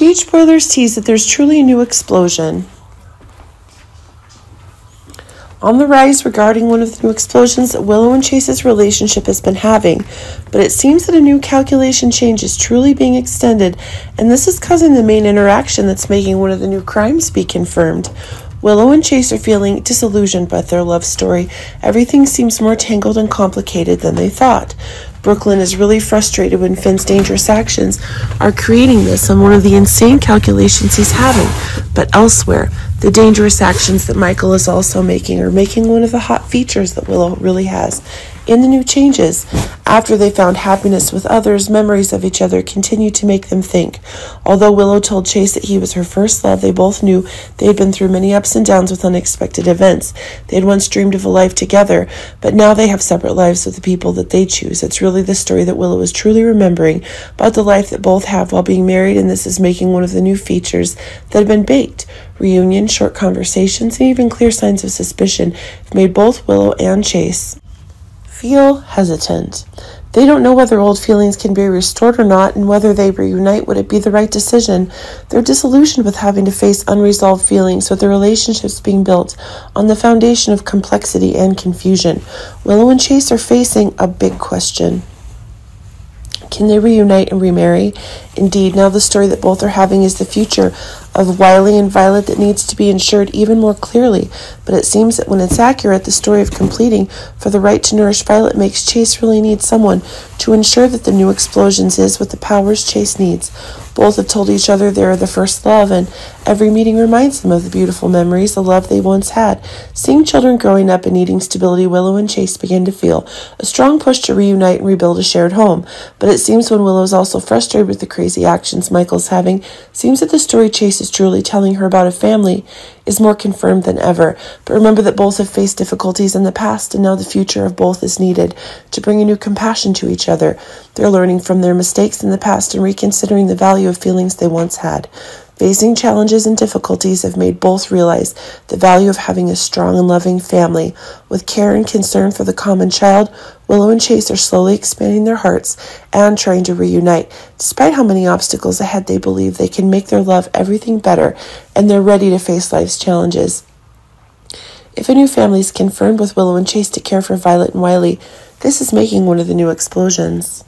GH Spoilers tease that there's truly a new explosion on the rise regarding one of the new explosions that Willow and Chase's relationship has been having, but it seems that a new calculation change is truly being extended, and this is causing the main interaction that's making one of the new crimes be confirmed. Willow and Chase are feeling disillusioned by their love story. Everything seems more tangled and complicated than they thought. Brook Lynn is really frustrated when Finn's dangerous actions are creating this on one of the insane calculations he's having. But elsewhere, the dangerous actions that Michael is also making are making one of the hot features that Willow really has. In the new changes, after they found happiness with others, memories of each other continued to make them think. Although Willow told Chase that he was her first love, they both knew they had been through many ups and downs with unexpected events. They had once dreamed of a life together, but now they have separate lives with the people that they choose. It's really the story that Willow is truly remembering about the life that both have while being married, and this is making one of the new features that have been baked. Reunion, short conversations, and even clear signs of suspicion have made both Willow and Chase feel hesitant. They don't know whether old feelings can be restored or not, and whether they reunite would it be the right decision. They're disillusioned with having to face unresolved feelings, with their relationships being built on the foundation of complexity and confusion. Willow and Chase are facing a big question. Can they reunite and remarry? Indeed, now the story that both are having is the future of Wiley and Violet that needs to be ensured even more clearly. But it seems that when it's accurate, the story of completing for the right to nourish Violet makes Chase really need someone to ensure that the new explosions is what the powers Chase needs. Both have told each other they are the first love, and every meeting reminds them of the beautiful memories, the love they once had. Seeing children growing up and needing stability, Willow and Chase begin to feel a strong push to reunite and rebuild a shared home. But it seems when Willow is also frustrated with the crazy actions Michael's having, seems that the story Chase is truly telling her about a family is more confirmed than ever. But remember that both have faced difficulties in the past, and now the future of both is needed to bring a new compassion to each other. They're learning from their mistakes in the past and reconsidering the value of feelings they once had. Facing challenges and difficulties have made both realize the value of having a strong and loving family. With care and concern for the common child, Willow and Chase are slowly expanding their hearts and trying to reunite. Despite how many obstacles ahead, they believe they can make their love everything better and they're ready to face life's challenges. If a new family is confirmed with Willow and Chase to care for Violet and Wiley, this is making one of the new explosions.